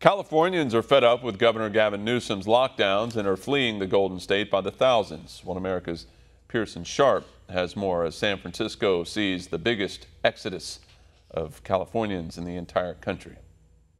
Californians are fed up with Governor Gavin Newsom's lockdowns and are fleeing the Golden State by the thousands. One America's Pearson Sharp has more as San Francisco sees the biggest exodus of Californians in the entire country.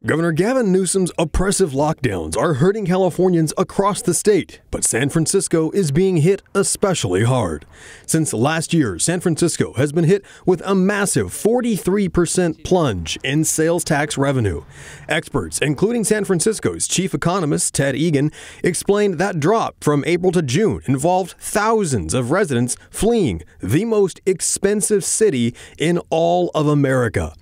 Governor Gavin Newsom's oppressive lockdowns are hurting Californians across the state, but San Francisco is being hit especially hard. Since last year, San Francisco has been hit with a massive 43% plunge in sales tax revenue. Experts, including San Francisco's chief economist Ted Egan, explained that drop from April to June involved thousands of residents fleeing the most expensive city in all of America.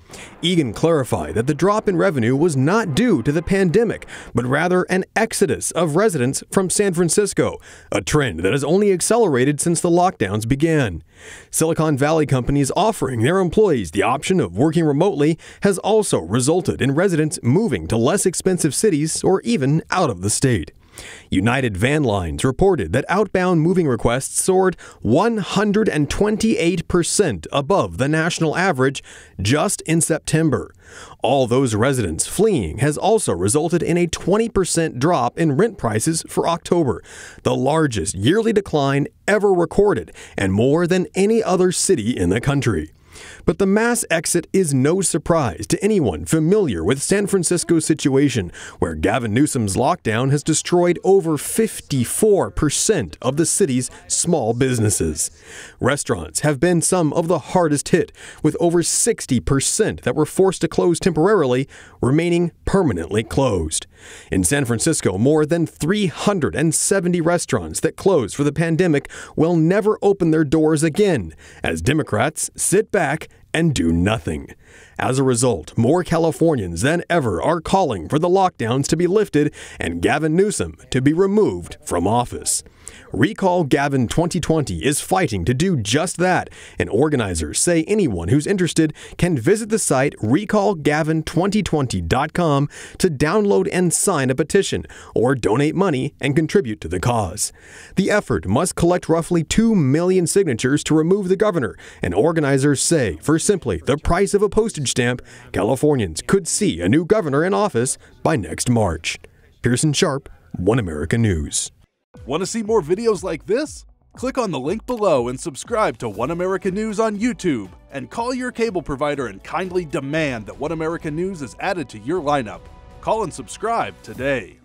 Egan clarified that the drop in revenue was not due to the pandemic, but rather an exodus of residents from San Francisco, a trend that has only accelerated since the lockdowns began. Silicon Valley companies offering their employees the option of working remotely has also resulted in residents moving to less expensive cities or even out of the state. United Van Lines reported that outbound moving requests soared 128% above the national average just in September. All those residents fleeing has also resulted in a 20% drop in rent prices for October, the largest yearly decline ever recorded, and more than any other city in the country. But the mass exit is no surprise to anyone familiar with San Francisco's situation, where Gavin Newsom's lockdown has destroyed over 54% of the city's small businesses. Restaurants have been some of the hardest hit, with over 60% that were forced to close temporarily remaining permanently closed. In San Francisco, more than 370 restaurants that closed for the pandemic will never open their doors again, as Democrats sit back and do nothing. As a result, more Californians than ever are calling for the lockdowns to be lifted and Gavin Newsom to be removed from office. Recall Gavin 2020 is fighting to do just that, and organizers say anyone who's interested can visit the site recallgavin2020.com to download and sign a petition or donate money and contribute to the cause. The effort must collect roughly 2 million signatures to remove the governor, and organizers say for simply the price of a postage stamp, Californians could see a new governor in office by next March. Pearson Sharp, One America News. Want to see more videos like this? Click on the link below and subscribe to One America News on YouTube. And call your cable provider and kindly demand that One America News is added to your lineup. Call and subscribe today.